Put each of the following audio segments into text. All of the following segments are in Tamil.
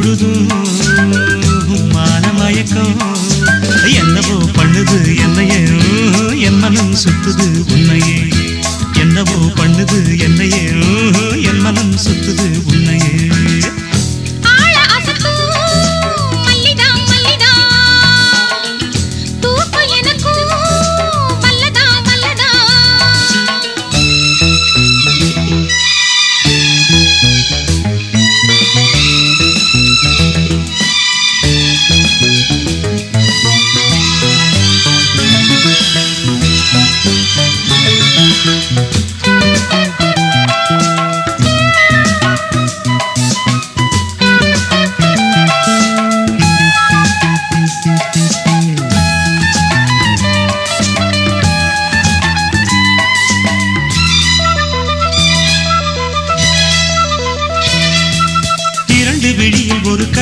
பொழுதும் மான மயக்கம். என்னவோ பண்ணுது என்னையே என் மனம் சுத்துது உன்னையே. என்னவோ பண்ணுது என்னையே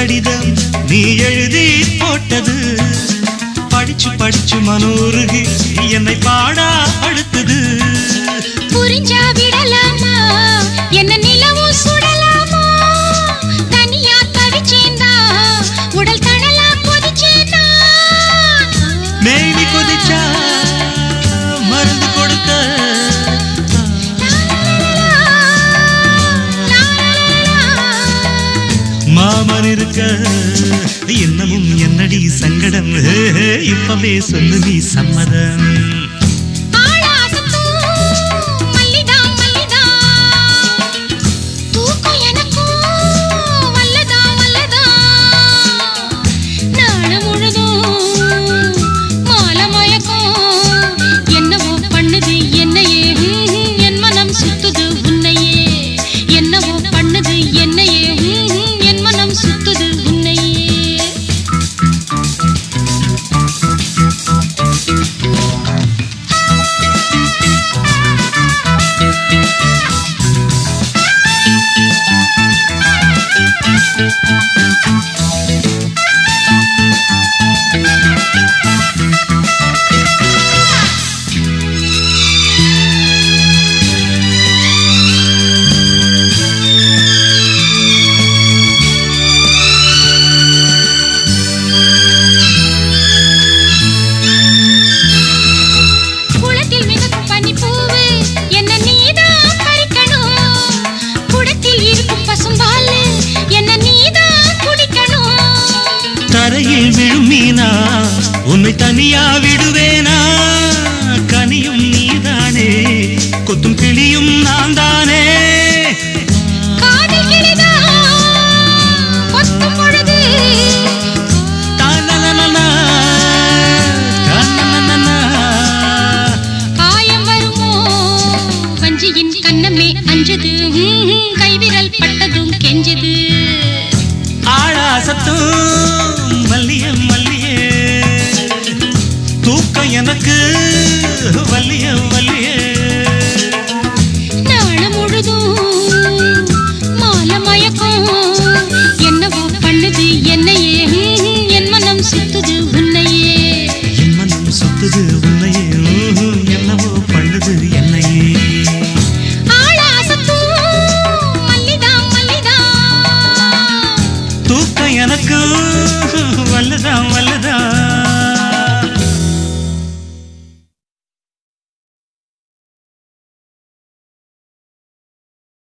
கடிதம் நீ எழுதி போட்டது. படிச்சு படிச்சு மனோருகி என்னை பாடா அடுத்தது. புரிஞ்சா விடல பார்க்காமல் இருக்க என்னமும் என்னடி சங்கடம். இப்பவே சொல்லு நீ சம்மதம். மேல் விழும் மீனா உன்னை தனியா விடுவேனா? கனியும் நீதானே? கொத்தும் கிளியும் நான் தான்